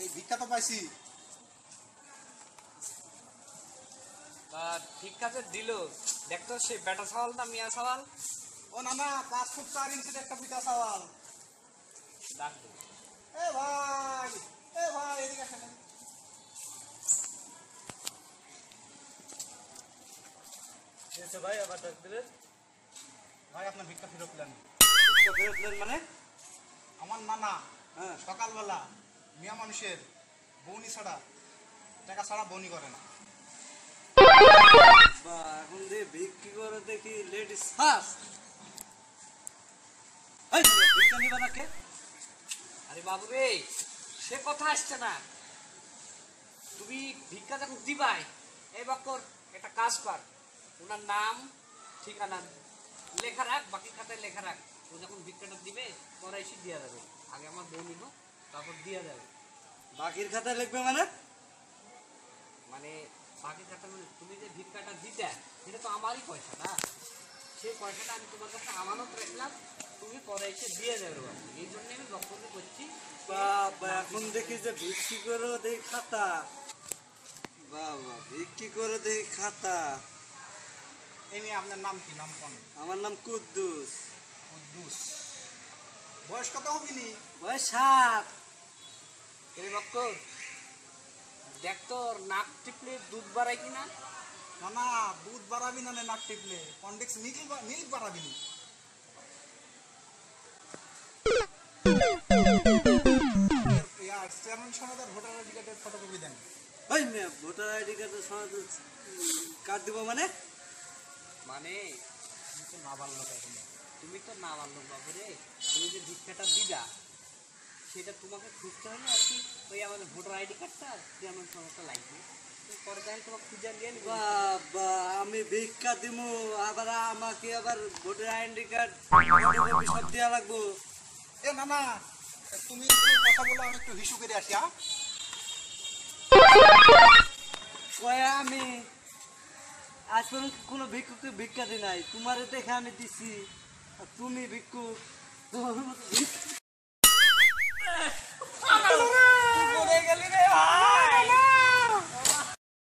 এই ভিক্ষা তো পাইছি। দিল। দেখতো সে বেটা না মিয়া ও না না পাঁচ ফুট চার ইঞ্চির একটা এ ভাই এ ভাই এদিকে ভাই আপনার ভিক্ষা ফেরত ভিক্ষা ফেরত মানে? আমার নানা হ্যাঁ। সকালবেলা। মিয়া মানুষের বৌনি ছাড়া টাকা ছাড়া বৌনি করে না। বা এখন যে বিক্রি করে দেখি লেডিস ফার্স্ট না কে? আরে বাবু রে সে কথা আসছে না। তুমি ভিক্ষা যখন দিবাই এই বাক্যর একটা কাজ কর। ওনার নাম ঠিকানা লেখা রাখ বাকি খাতায় লেখা রাখ। ও যখন ভিক্ষাটা দিবে পরে এসে দিয়ে দেবে। আগে আমার বউ নিল। তারপর দিয়ে দেবে। বাকির খাতায় লিখবে মানে? মানে বাকি খাতা মানে তুমি যে ভিক্ষাটা দিতে সেটা তো আমারই পয়সা না। সেই পয়সাটা আমি তোমার কাছে আমানত রাখলাম তুমি পরে এসে দিয়ে দেবে এই জন্য আমি বক্তব্য করছি। বাবা এখন দেখি যে বিক্রি করে দেখি খাতা। বাবা বিক্রি করে দেখি খাতা। এই নিয়ে আপনার নাম কি? নাম কোন? আমার নাম কুদ্দুস। কুদ্দুস। বয়স কত হবে বয়স সাত। এই বক্কর দেখ তোর নাক টিপলে দুধ বাড়ায় কিনা না? না দুধ বাড়াবি না নাক টিপলে। কন্ডেক্স মিল্ক মিল্ক বাড়াবি চেয়ারম্যান সনদের ভোটার আইডি কার্ডের ফটোকপি দেন। ওই ভোটার আইডি কার্ডের কার্ড দিব মানে? মানে তুমি তো না এখন। তুমি তো না মানলো বাবুরে তুমি যে ভিক্ষাটা দিবা সেটা তোমাকে খুঁজতে হলে আর কি ওই আমাদের ভোটার আইডি কার্ডটা, যে আমার সমস্যা লাগবে পরে তাহলে তোমাকে খুঁজে নিয়ে আমি ভিক্ষা দিব আবার আমাকে আবার ভোটার আইডি কার্ড দেওয়া লাগবো। এ না না তুমি কথা বলো, আমি একটু হিসু করে আসি হ্যাঁ? আমি আজ পর্যন্ত কোনো ভিক্ষুকে ভিক্ষা দি নাই, তোমার দেখে আমি দিছি, আর তুমি ভিক্ষুক, তোমার মতো